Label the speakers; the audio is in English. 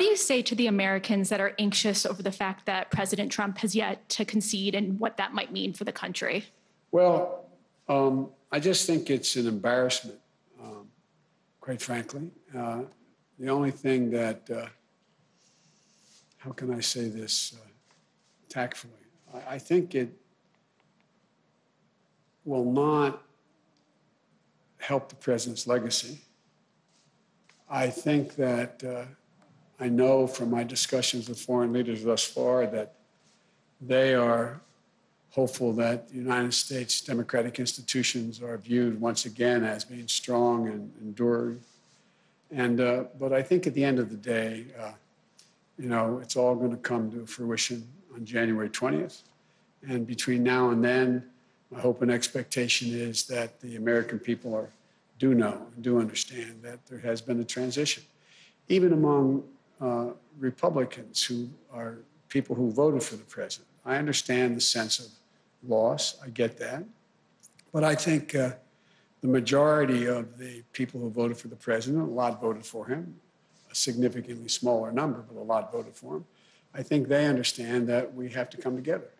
Speaker 1: do you say to the Americans that are anxious over the fact that President Trump has yet to concede and what that might mean for the country?
Speaker 2: Well, um, I just think it's an embarrassment, um, quite frankly. Uh, the only thing that, uh, how can I say this uh, tactfully? I, I think it will not help the president's legacy. I think that uh, I know from my discussions with foreign leaders thus far that they are hopeful that the United States democratic institutions are viewed once again as being strong and enduring. And uh, but I think at the end of the day, uh, you know, it's all going to come to fruition on January 20th. And between now and then, my hope and expectation is that the American people are do know and do understand that there has been a transition, even among uh, Republicans who are people who voted for the president. I understand the sense of loss. I get that. But I think uh, the majority of the people who voted for the president, a lot voted for him, a significantly smaller number, but a lot voted for him. I think they understand that we have to come together.